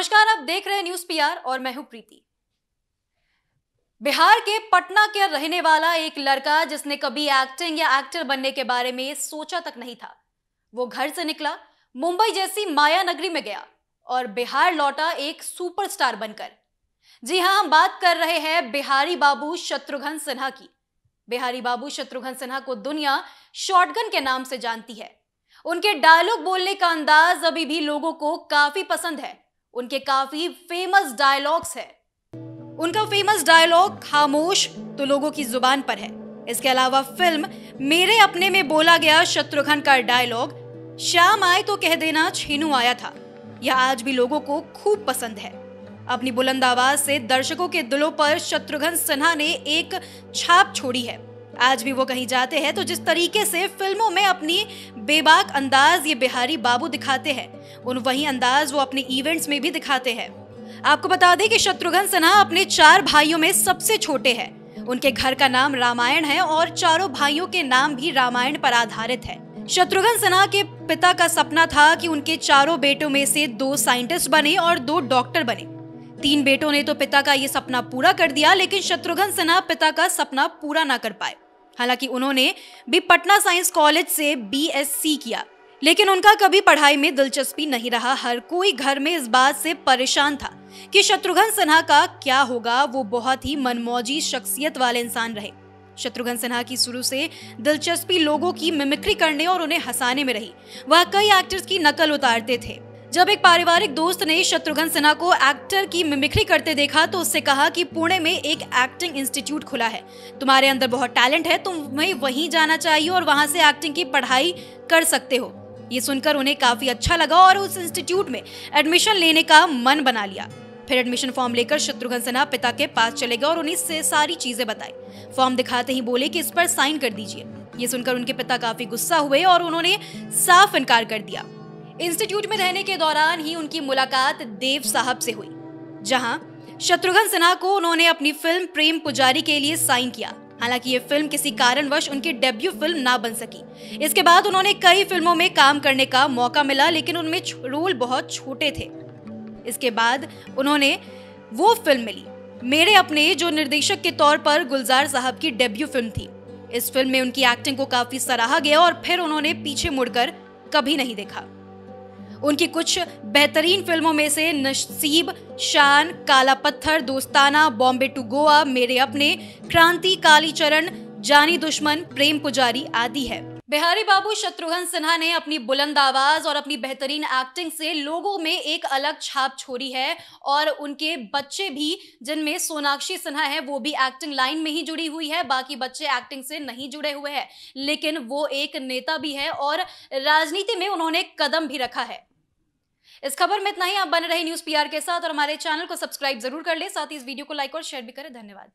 नमस्कार, आप देख रहे हैं न्यूज़ पीआर और मैं हूँ प्रीति। बिहार के पटना के रहने वाला एक लड़का जिसने कभी एक्टिंग या एक्टर बनने के बारे में सोचा तक नहीं था, वो घर से निकला, मुंबई जैसी माया नगरी में गया और बिहार लौटा एक सुपरस्टार बनकर। जी हाँ, हम बात कर रहे हैं बिहारी बाबू शत्रुघ्न सिन्हा की। बिहारी बाबू शत्रुघ्न सिन्हा को दुनिया शॉटगन के नाम से जानती है। उनके डायलॉग बोलने का अंदाज अभी भी लोगों को काफ़ी पसंद है। उनके काफ़ी फ़ेमस डायलॉग्स है। उनका फ़ेमस डायलॉग खामोश तो लोगों की ज़ुबान पर है। इसके अलावा फ़िल्म मेरे अपने में बोला गया शत्रुघ्न का डायलॉग शाम आए तो कह देना छीनू आया था। यह आज भी लोगों को खूब पसंद है। अपनी बुलंद आवाज़ से दर्शकों के दिलों पर शत्रुघ्न सिन्हा ने एक छाप छोड़ी है। आज भी वो कहीं जाते हैं तो जिस तरीके से फ़िल्मों में अपनी बेबाक अंदाज ये बिहारी बाबू दिखाते हैं, उन वही अंदाज वो अपने इवेंट्स में भी दिखाते हैं। आपको बता दें कि शत्रुघ्न सिन्हा अपने चार भाइयों में सबसे छोटे हैं। उनके घर का नाम रामायण है और चारों भाइयों के नाम भी रामायण पर आधारित है। शत्रुघ्न सिन्हा के पिता का सपना था कि उनके चारों बेटों में से दो साइंटिस्ट बने और दो डॉक्टर बने। तीन बेटों ने तो पिता का ये सपना पूरा कर दिया, लेकिन शत्रुघ्न सिन्हा पिता का सपना पूरा ना कर पाए। हालाँकि उन्होंने भी पटना साइंस कॉलेज से बीएससी किया, लेकिन उनका कभी पढ़ाई में दिलचस्पी नहीं रहा। हर कोई घर में इस बात से परेशान था कि शत्रुघ्न सिन्हा का क्या होगा, वो बहुत ही मनमौजी शख्सियत वाले इंसान रहे। शत्रुघ्न सिन्हा की शुरू से दिलचस्पी लोगों की मिमिक्री करने और उन्हें हंसाने में रही। वह कई एक्टर्स की नकल उतारते थे। जब एक पारिवारिक दोस्त ने शत्रुघ्न सिन्हा को एक्टर की मिमिक्री करते देखा तो उससे कहा कि पुणे में एक एक्टिंग इंस्टीट्यूट खुला है। तुम्हारे अंदर बहुत टैलेंट है तुम्हें वहीं जाना चाहिए और वहाँ से एक्टिंग की पढ़ाई कर सकते हो। ये सुनकर उन्हें काफ़ी अच्छा लगा और उस इंस्टीट्यूट में एडमिशन लेने का मन बना लिया। फिर एडमिशन फॉर्म लेकर शत्रुघ्न सिन्हा पिता के पास चले गए और उन्हें से सारी चीज़ें बताई। फॉर्म दिखाते ही बोले कि इस पर साइन कर दीजिए। ये सुनकर उनके पिता काफ़ी गुस्सा हुए और उन्होंने साफ़ इनकार कर दिया। इंस्टीट्यूट में रहने के दौरान ही उनकी मुलाकात देव साहब से हुई, जहाँ शत्रुघ्न सिन्हा को उन्होंने अपनी फ़िल्म प्रेम पुजारी के लिए साइन किया। हालाँकि ये फ़िल्म किसी कारणवश उनकी डेब्यू फ़िल्म ना बन सकी। इसके बाद उन्होंने कई फ़िल्मों में काम करने का मौका मिला, लेकिन उनमें रोल बहुत छोटे थे। इसके बाद उन्होंने वो फ़िल्म मिली, मेरे अपने, जो निर्देशक के तौर पर गुलजार साहब की डेब्यू फ़िल्म थी। इस फ़िल्म में उनकी एक्टिंग को काफ़ी सराहा गया और फिर उन्होंने पीछे मुड़कर कभी नहीं देखा। उनकी कुछ बेहतरीन फ़िल्मों में से नसीब, शान, काला पत्थर, दोस्ताना, बॉम्बे टू गोवा, मेरे अपने, क्रांति कालीचरण जानी दुश्मन, प्रेम पुजारी आदि है। बिहारी बाबू शत्रुघ्न सिन्हा ने अपनी बुलंद आवाज़ और अपनी बेहतरीन एक्टिंग से लोगों में एक अलग छाप छोड़ी है और उनके बच्चे भी, जिनमें सोनाक्षी सिन्हा है, वो भी एक्टिंग लाइन में ही जुड़ी हुई है, बाकी बच्चे एक्टिंग से नहीं जुड़े हुए हैं। लेकिन वो एक नेता भी है और राजनीति में उन्होंने कदम भी रखा है। इस खबर में इतना ही। आप बने रहे न्यूज़ पीआर के साथ और हमारे चैनल को सब्सक्राइब ज़रूर कर ले। साथ ही इस वीडियो को लाइक और शेयर भी करें। धन्यवाद।